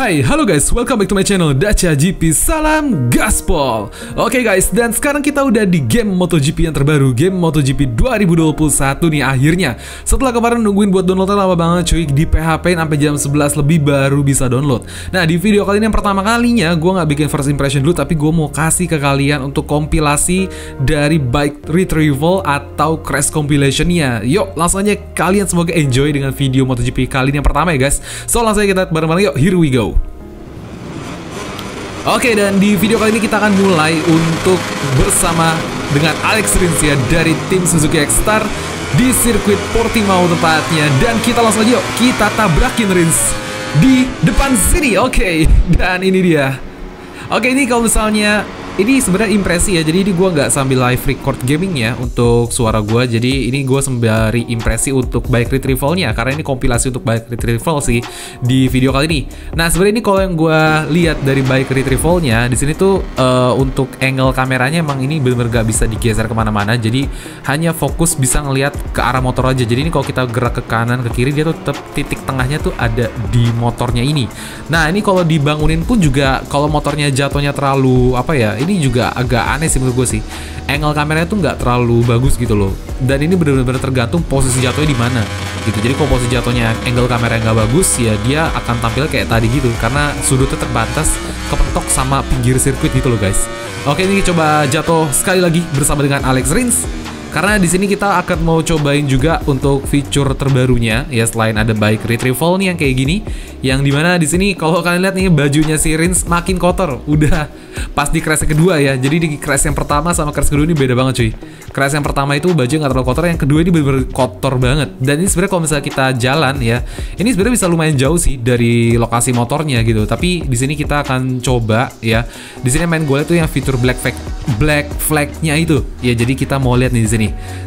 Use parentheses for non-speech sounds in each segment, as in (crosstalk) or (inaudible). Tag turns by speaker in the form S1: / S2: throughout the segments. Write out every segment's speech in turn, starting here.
S1: Hai, halo guys, welcome back to my channel Dacia GP, salam gaspol Oke guys, dan sekarang kita udah di game MotoGP yang terbaru Game MotoGP 2021 nih akhirnya. Setelah kemarin nungguin buat downloadnya lama banget cuy Di PHP sampai jam 11 lebih baru bisa download. Nah di video kali ini yang pertama kalinya Gue nggak bikin first impression dulu Tapi gue mau kasih ke kalian untuk kompilasi dari bike retrieval atau crash compilationnya. Yuk, langsung aja kalian semoga enjoy dengan video MotoGP kali ini yang pertama ya guys. So langsung aja kita bareng-bareng yuk, here we go Oke dan di video kali ini kita akan mulai untuk bersama dengan Alex Rins ya dari tim Suzuki X-Star di sirkuit Portimao tepatnya dan kita langsung aja yuk kita tabrakin Rins di depan sini. Oke dan ini dia. Oke ini kalau misalnya ini sebenarnya impresi ya jadi ini gue nggak sambil live record gaming ya untuk suara gue jadi ini gue sembari impresi untuk bike retrievalnya karena ini kompilasi untuk bike retrieval sih di video kali ini. Nah sebenarnya ini kalau yang gue lihat dari bike retrievalnya di sini tuh uh, untuk angle kameranya emang ini benar-benar gak bisa digeser ke mana-mana. Jadi hanya fokus bisa ngelihat ke arah motor aja. Jadi ini kalau kita gerak ke kanan ke kiri dia tuh tetap titik tengahnya tuh ada di motornya ini. Nah ini kalau dibangunin pun juga kalau motornya jatuhnya terlalu apa ya ini juga agak aneh sih menurut gue sih. Angle kameranya tuh nggak terlalu bagus gitu loh. Dan ini benar-benar tergantung posisi jatuhnya di mana gitu. Jadi kalau posisi jatuhnya angle kamera nggak bagus ya dia akan tampil kayak tadi gitu. Karena sudutnya terbatas kepentok sama pinggir sirkuit gitu loh guys. Oke ini coba jatuh sekali lagi bersama dengan Alex Rins karena di sini kita akan mau cobain juga untuk fitur terbarunya. Ya selain ada bike retrieval nih yang kayak gini yang di mana di sini kalau kalian lihat nih bajunya si Rins makin kotor. Udah pas di crash kedua ya. Jadi di crash yang pertama sama crash kedua ini beda banget cuy. Crash yang pertama itu baju nggak terlalu kotor yang kedua ini bener-bener kotor banget. Dan ini sebenarnya kalau misalnya kita jalan ya ini sebenarnya bisa lumayan jauh sih dari lokasi motornya gitu. Tapi di sini kita akan coba ya. Di sini main gue itu yang fitur black flag black flagnya itu. Ya jadi kita mau lihat nih di sini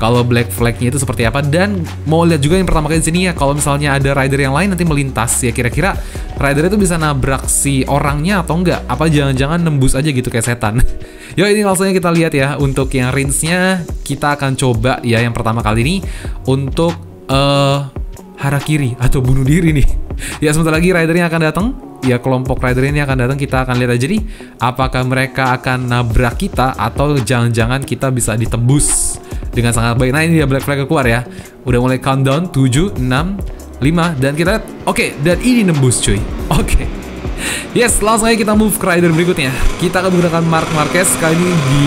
S1: kalau black flagnya itu seperti apa? Dan mau lihat juga yang pertama kali di sini ya kalau misalnya ada rider yang lain nanti melintas ya kira-kira rider itu bisa nabrak si orangnya atau enggak? Apa jangan-jangan nembus aja gitu kayak setan? (laughs) Yuk ini langsungnya kita lihat ya untuk yang rinsnya kita akan coba ya yang pertama kali ini untuk uh, harakiri atau bunuh diri nih. (laughs) Ya sebentar lagi ridernya akan datang. Ya kelompok rider ini akan datang kita akan lihat aja nih apakah mereka akan nabrak kita atau jangan-jangan kita bisa ditembus dengan sangat baik nah ini dia black flag keluar ya udah mulai countdown 7 6 5 dan kita oke okay, dan ini nembus cuy (laughs) oke okay. Yes, langsung aja kita move ke rider berikutnya. Kita akan menggunakan Mark Marquez kali ini di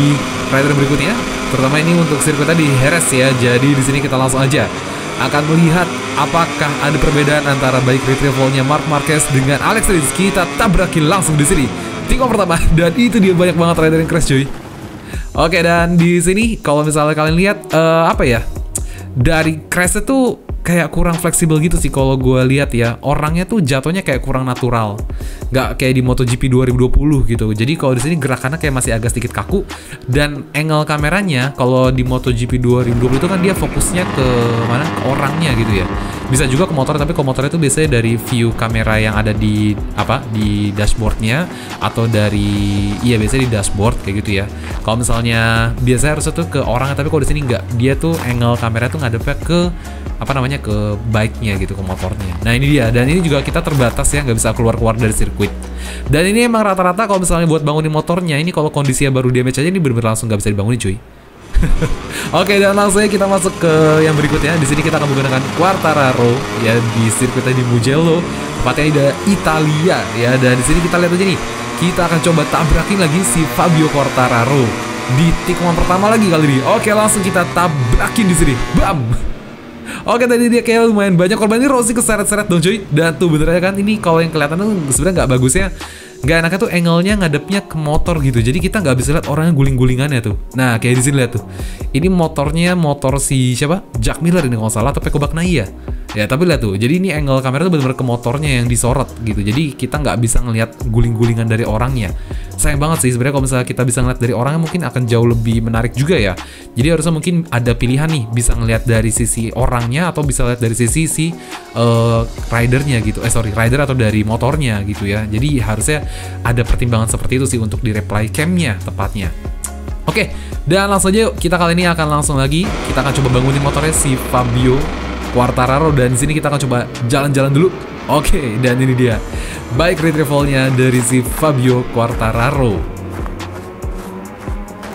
S1: rider berikutnya. Terutama ini untuk sirkuit tadi Heres ya. Jadi di sini kita langsung aja akan melihat apakah ada perbedaan antara bike retrievalnya Mark Marquez dengan Alex Rins. Kita tabrakin langsung di sini. Tiga pertama dan itu dia banyak banget rider yang crash cuy. Oke dan di sini kalau misalnya kalian lihat uh, apa ya dari crash itu kayak kurang fleksibel gitu sih kalau gue lihat ya. Orangnya tuh jatuhnya kayak kurang natural. Nggak kayak di MotoGP 2020 gitu. Jadi kalau di sini gerakannya kayak masih agak sedikit kaku. Dan angle kameranya kalau di MotoGP 2020 itu kan dia fokusnya ke mana? Ke orangnya gitu ya. Bisa juga ke motor tapi ke motor itu biasanya dari view kamera yang ada di apa di dashboardnya atau dari iya biasanya di dashboard kayak gitu ya. Kalau misalnya biasanya harusnya tuh ke orang tapi kalau di sini nggak. Dia tuh angle kamera tuh ngadepnya ke apa namanya ke bike-nya gitu ke motornya. Nah ini dia dan ini juga kita terbatas ya nggak bisa keluar keluar dari sirkuit. Dan ini emang rata-rata kalau misalnya buat bangunin motornya ini kalau kondisinya baru damage aja ini bener-bener langsung nggak bisa dibangunin cuy. (laughs) Oke dan langsung kita masuk ke yang berikutnya. Di sini kita akan menggunakan Quartararo ya di sirkuitnya di Mugello. Tepatnya di Italia ya dan di sini kita lihat aja nih. Kita akan coba tabrakin lagi si Fabio Quartararo di tikungan pertama lagi kali ini. Oke langsung kita tabrakin di sini. Bam. Oke tadi dia kayak lumayan banyak korban. Ini Rossi keseret-seret dong cuy. Dan tuh benernya kan? Ini kalau yang kelihatan tuh sebenarnya nggak bagus ya. Gak enaknya tuh angle-nya ngadepnya ke motor gitu. Jadi kita nggak bisa lihat orangnya guling-gulingannya tuh. Nah kayak di sini lihat tuh. Ini motornya motor si siapa? Jack Miller ini kalau salah atau Peko Ya tapi lihat tuh, jadi ini angle kamera tuh benar-benar ke motornya yang disorot gitu. Jadi kita nggak bisa ngelihat guling-gulingan dari orangnya. Sayang banget sih sebenarnya kalau misalnya kita bisa ngeliat dari orangnya mungkin akan jauh lebih menarik juga ya. Jadi harusnya mungkin ada pilihan nih bisa ngelihat dari sisi orangnya atau bisa lihat dari sisi si uh, ridernya gitu. Eh sorry, rider atau dari motornya gitu ya. Jadi harusnya ada pertimbangan seperti itu sih untuk di reply camnya tepatnya. Oke, dan langsung aja kita kali ini akan langsung lagi kita akan coba bangunin motornya si Fabio Quartararo dan di sini kita akan coba jalan-jalan dulu Oke, dan ini dia bike retrievalnya dari si Fabio Quartararo.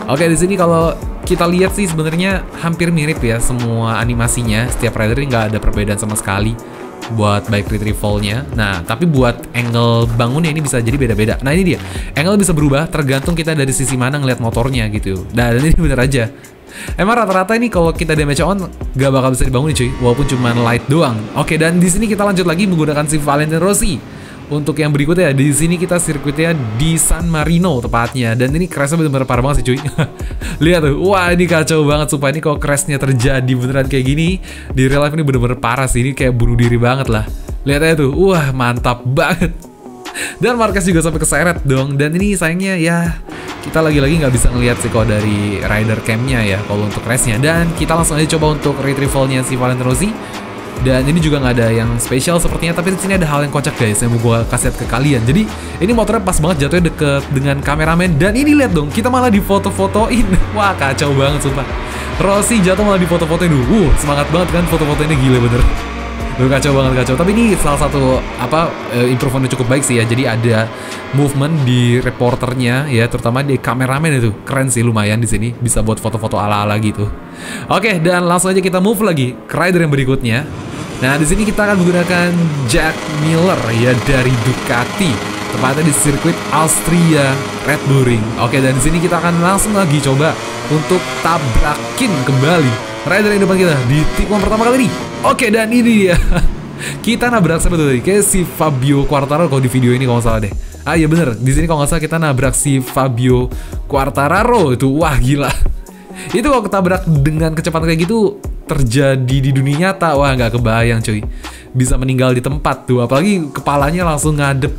S1: Oke, di sini kalau kita lihat sih sebenarnya hampir mirip ya semua animasinya. Setiap rider ini nggak ada perbedaan sama sekali buat bike retrievalnya. Nah, tapi buat angle bangunnya ini bisa jadi beda-beda. Nah, ini dia. Angle bisa berubah tergantung kita dari sisi mana ngeliat motornya gitu. Nah, dan ini bener aja. Emang rata-rata ini kalau kita damage on gak bakal bisa dibangun cuy, walaupun cuma light doang. Oke, dan di sini kita lanjut lagi menggunakan si Valentino Rossi. Untuk yang berikutnya, di sini kita sirkuitnya di San Marino tepatnya. Dan ini crashnya bener-bener parah banget sih cuy. (laughs) Lihat tuh, wah ini kacau banget supaya ini kalau crashnya terjadi beneran kayak gini, di real life ini bener-bener parah sih. Ini kayak bunuh diri banget lah. Lihat aja tuh, wah mantap banget. Dan Marquez juga sampai keseret dong. Dan ini sayangnya ya kita lagi-lagi nggak bisa ngelihat sih kok dari rider camnya ya kalau untuk race-nya. Dan kita langsung aja coba untuk retrieval-nya si Valentino Rossi. Dan ini juga nggak ada yang spesial sepertinya, tapi di sini ada hal yang kocak guys yang mau gue kasih ke kalian. Jadi ini motornya pas banget jatuhnya deket dengan kameramen dan ini lihat dong, kita malah di foto-fotoin. (laughs) Wah kacau banget sumpah. Rossi jatuh malah di foto-fotoin dulu. Uh, semangat banget kan foto-fotonya gila bener. Duh, kacau banget kacau. Tapi ini salah satu apa uh, improvementnya cukup baik sih ya. Jadi ada movement di reporternya ya, terutama di kameramen itu keren sih lumayan di sini bisa buat foto-foto ala-ala gitu. Oke, dan langsung aja kita move lagi ke rider yang berikutnya. Nah, di sini kita akan menggunakan Jack Miller ya dari Ducati, tepatnya di sirkuit Austria Red Bull Ring. Oke, dan di sini kita akan langsung lagi coba untuk tabrakin kembali rider yang depan kita di tikungan pertama kali ini. Oke, dan ini dia. (laughs) kita nabrak siapa tuh tadi? Kayak si Fabio Quartararo kalau di video ini kalau nggak salah deh. Ah iya bener, di sini kalau nggak salah kita nabrak si Fabio Quartararo itu wah gila. (laughs) Itu kalau ketabrak dengan kecepatan kayak gitu terjadi di dunia nyata wah nggak kebayang cuy bisa meninggal di tempat tuh apalagi kepalanya langsung ngadep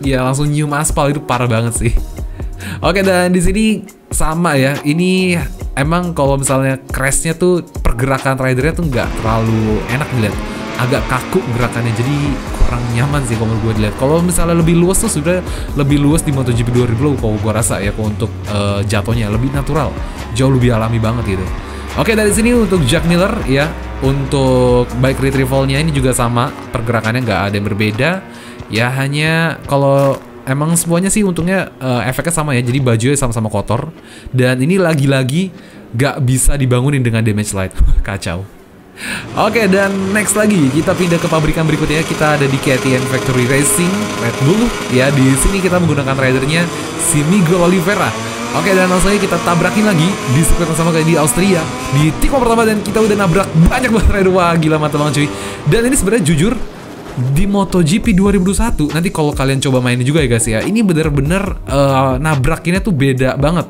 S1: ya langsung nyium aspal itu parah banget sih (laughs) oke dan di sini sama ya ini emang kalau misalnya crashnya tuh pergerakan ridernya tuh nggak terlalu enak dilihat. Agak kaku gerakannya jadi kurang nyaman sih kalau gue dilihat. Kalau misalnya lebih luas tuh sudah lebih luas di MotoGP 2000 kalau gue rasa ya untuk uh, jatuhnya. Lebih natural jauh lebih alami banget gitu. Oke dari sini untuk Jack Miller ya untuk bike retrievalnya ini juga sama pergerakannya nggak ada yang berbeda. Ya hanya kalau emang semuanya sih untungnya uh, efeknya sama ya. Jadi bajunya sama-sama kotor. Dan ini lagi-lagi nggak bisa dibangunin dengan damage light. (laughs) Kacau. Oke dan next lagi. Kita pindah ke pabrikan berikutnya. Kita ada di KTM Factory Racing Red Bull. Ya di sini kita menggunakan ridernya si Miguel Oliveira. Oke dan langsung aja kita tabrakin lagi. Di sirkuit sama kayak di Austria. Di tikungan pertama dan kita udah nabrak banyak banget rider. Wah gila mantap banget cuy. Dan ini sebenarnya jujur di MotoGP 2021 nanti kalau kalian coba main juga ya guys ya ini bener-bener uh, nabrakinnya tuh beda banget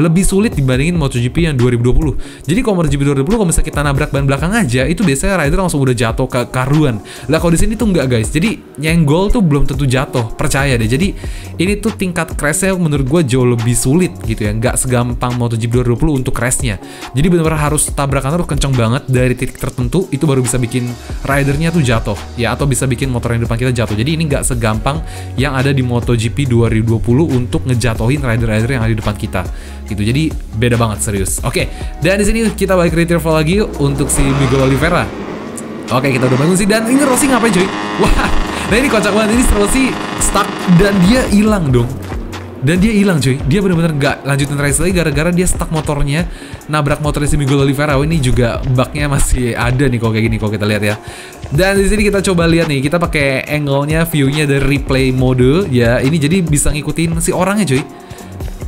S1: lebih sulit dibandingin MotoGP yang 2020. Jadi kalau MotoGP 2020 kalau misalnya kita nabrak ban belakang aja, itu biasanya rider langsung udah jatuh ke karuan. Lah kalau di sini tuh enggak guys. Jadi nyenggol tuh belum tentu jatuh, percaya deh. Jadi ini tuh tingkat crashnya menurut gue jauh lebih sulit gitu ya. Nggak segampang MotoGP 2020 untuk crashnya. Jadi benar-benar harus tabrakan harus kenceng banget dari titik tertentu itu baru bisa bikin ridernya tuh jatuh ya atau bisa bikin motor yang depan kita jatuh. Jadi ini nggak segampang yang ada di MotoGP 2020 untuk ngejatohin rider-rider yang ada di depan kita gitu. Jadi beda banget serius. Oke, dan di sini kita balik retrieval lagi untuk si Miguel Oliveira. Oke, kita udah bangun sih dan ini Rossi ngapain cuy? (laughs) Wah, nah ini kocak banget ini Rossi stuck dan dia hilang dong. Dan dia hilang cuy, dia bener-bener nggak lanjutin race lagi gara-gara dia stuck motornya nabrak motornya si Miguel Oliveira. Oh, ini juga baknya masih ada nih kalau kayak gini kalau kita lihat ya. Dan di sini kita coba lihat nih, kita pakai angle-nya, view-nya dari replay mode ya. Ini jadi bisa ngikutin si orangnya cuy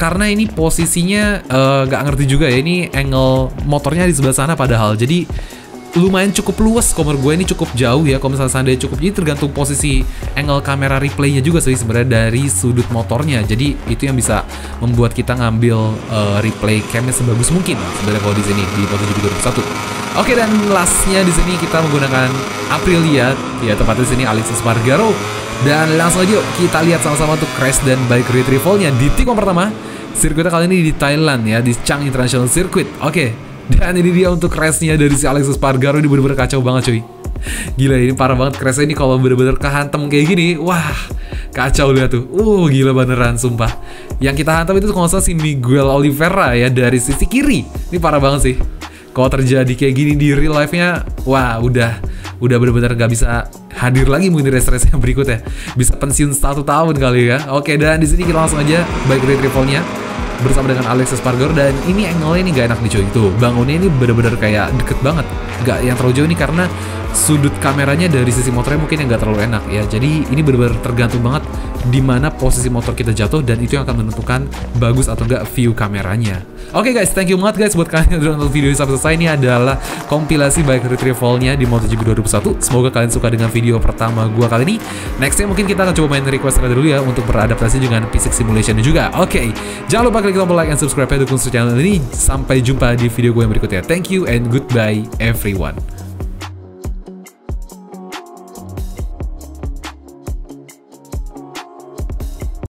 S1: karena ini posisinya uh, gak ngerti juga ya ini angle motornya di sebelah sana padahal. Jadi lumayan cukup luas komor gue ini cukup jauh ya kalau misalnya seandainya cukup. Jadi tergantung posisi angle kamera replaynya juga sih sebenarnya dari sudut motornya. Jadi itu yang bisa membuat kita ngambil uh, replay camnya sebagus mungkin sebenarnya kalau di sini di MotoGP 2021 Oke dan lastnya di sini kita menggunakan Aprilia. Ya tepatnya di sini Alex Espargaro dan langsung aja yuk kita lihat sama-sama untuk crash dan bike retrievalnya di tikungan pertama Sirkuitnya kali ini di Thailand ya, di Chang International Circuit. Oke, dan ini dia untuk race-nya dari si Alexis Spargaro ini bener-bener kacau banget cuy. Gila ini parah banget crash ini kalau bener-bener kehantem kayak gini, wah kacau lihat tuh. Uh gila beneran sumpah. Yang kita hantam itu kalau si Miguel Oliveira ya dari sisi kiri. Ini parah banget sih. Kalau terjadi kayak gini di real life-nya, wah udah udah bener-bener gak bisa hadir lagi mungkin di race-race yang berikutnya. Bisa pensiun satu tahun kali ya. Oke, dan di sini kita langsung aja bike retrievalnya bersama dengan Alex Espargaro dan ini angle ini gak enak nih cuy itu bangunnya ini bener-bener kayak deket banget gak yang terlalu jauh ini karena sudut kameranya dari sisi motornya mungkin yang gak terlalu enak ya jadi ini bener-bener tergantung banget di mana posisi motor kita jatuh dan itu yang akan menentukan bagus atau enggak view kameranya. Oke okay guys, thank you banget guys buat kalian yang udah nonton video ini sampai selesai. Ini adalah kompilasi bike retrievalnya di MotoGP 2021. Semoga kalian suka dengan video pertama gua kali ini. Nextnya mungkin kita akan coba main request dulu ya untuk beradaptasi dengan physics simulation juga. Oke, okay. jangan lupa klik tombol like and subscribe ya dukung channel ini. Sampai jumpa di video gue yang berikutnya. Thank you and goodbye everyone.